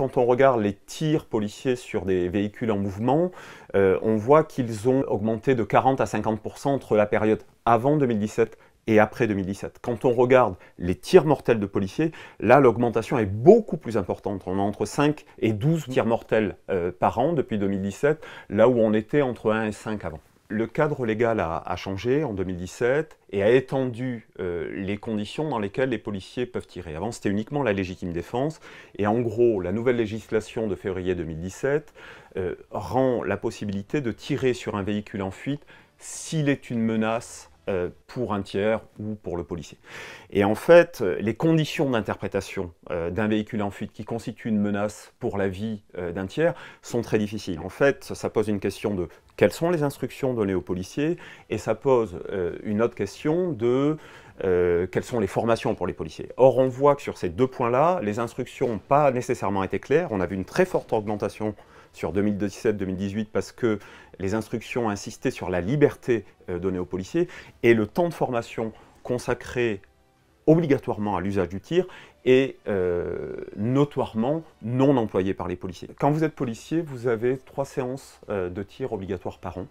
quand on regarde les tirs policiers sur des véhicules en mouvement, euh, on voit qu'ils ont augmenté de 40 à 50% entre la période avant 2017 et après 2017. Quand on regarde les tirs mortels de policiers, là l'augmentation est beaucoup plus importante. On a entre 5 et 12 tirs mortels euh, par an depuis 2017, là où on était entre 1 et 5 avant le cadre légal a, changé en 2017 et a étendu euh, les conditions dans lesquelles les policiers peuvent tirer. Avant, c'était uniquement la légitime défense. Et en gros, la nouvelle législation de février 2017 euh, rend la possibilité de tirer sur un véhicule en fuite s'il est une menace pour un tiers ou pour le policier. Et en fait, euh, les conditions d'interprétation euh, d'un véhicule en fuite qui constitue une menace pour la vie d'un tiers sont très difficiles. En fait, ça pose une question de quelles sont les instructions données aux policiers et ça pose une autre question de quelles sont les formations pour les policiers. Or, on voit que sur ces deux points-là, les instructions n'ont pas nécessairement été claires. On a vu une très forte augmentation sur 2017-2018 parce que les instructions insistaient sur la liberté euh, donnée aux policiers et le temps de formation consacré obligatoirement à l'usage du tir est euh, notoirement non employé par les policiers. Quand vous êtes policier, vous avez trois séances euh, de tir obligatoires par an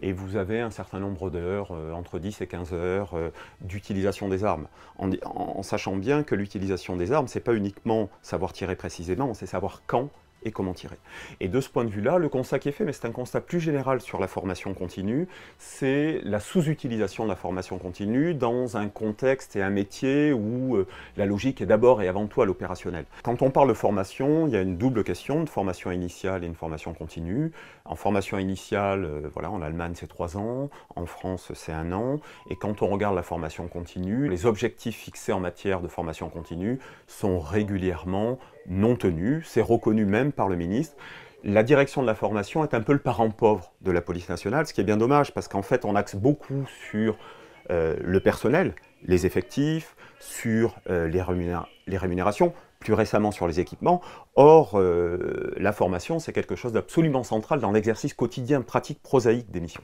et vous avez un certain nombre d'heures, entre 10 et 15 heures, d'utilisation des armes. En, sachant bien que l'utilisation des armes, c'est pas uniquement savoir tirer précisément, c'est savoir quand et comment tirer. Et de ce point de vue-là, le constat qui est fait, mais c'est un constat plus général sur la formation continue, c'est la sous-utilisation de la formation continue dans un contexte et un métier où euh, la logique est d'abord et avant tout à l'opérationnel. Quand on parle de formation, il y a une double question, une formation initiale et une formation continue. En formation initiale, euh, voilà, en Allemagne c'est trois ans, en France c'est un an, et quand on regarde la formation continue, les objectifs fixés en matière de formation continue sont régulièrement non tenus, c'est reconnu même par le ministre. La direction de la formation est un peu le parent pauvre de la police nationale, ce qui est bien dommage parce qu'en fait on axe beaucoup sur euh, le personnel, les effectifs, sur euh, les, rémunérations, plus récemment sur les équipements. Or, euh, la formation, c'est quelque chose d'absolument central dans l'exercice quotidien, pratique, prosaïque des missions.